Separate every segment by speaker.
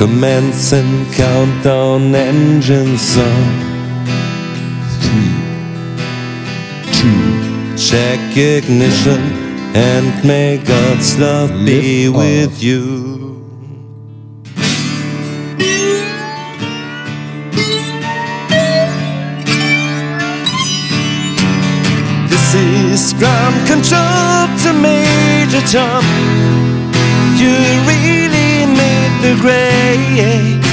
Speaker 1: Commencing countdown engines on. Check ignition and may God's love be with
Speaker 2: off.
Speaker 1: you. This is ground control to Major Tom. You made the grade.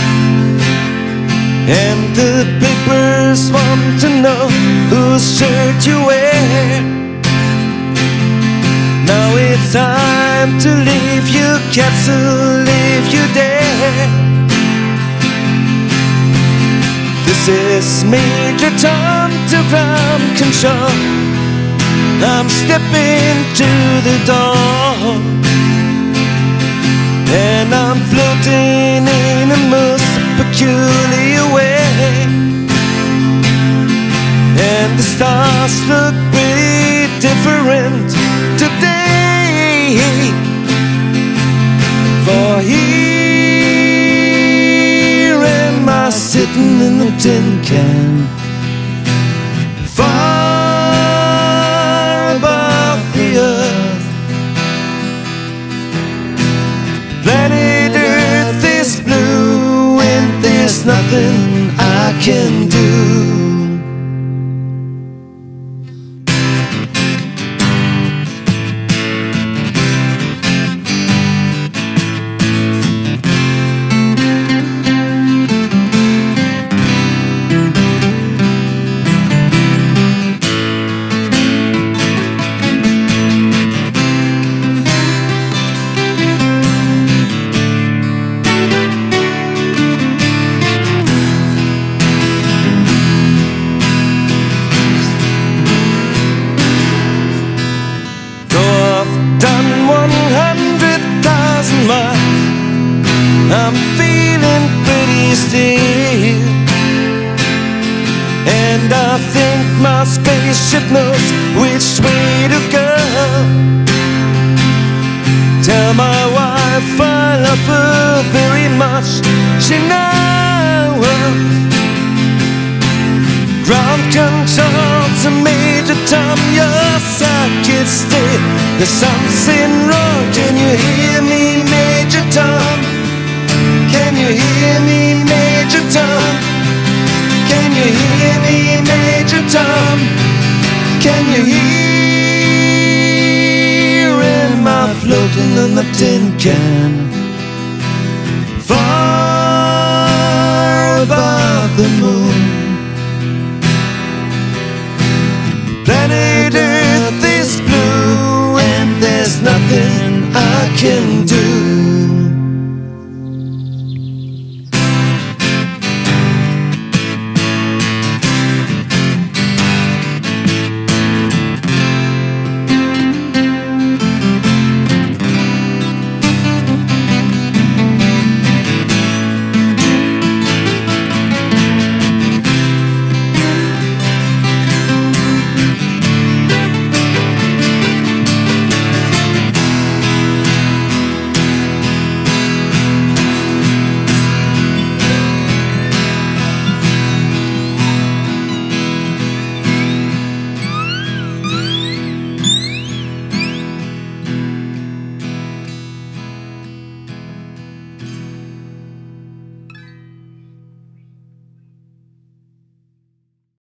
Speaker 1: And the papers want to know whose shirt you wear. Now it's time to leave your capsule if you dare. This is Major Tom to ground control. I'm stepping to the door. In a most peculiar way. And the stars look pretty different today. For here am I sitting in the tin can. Still. And I think my spaceship knows which way to go. Tell my wife I love her very much. She knows. Ground control to Major Tom, your circuit state. There's something wrong. Can you hear me, Can you hear? Am I floating on the tin can? Far above the moon. Planet Earth is blue and there's nothing I can do.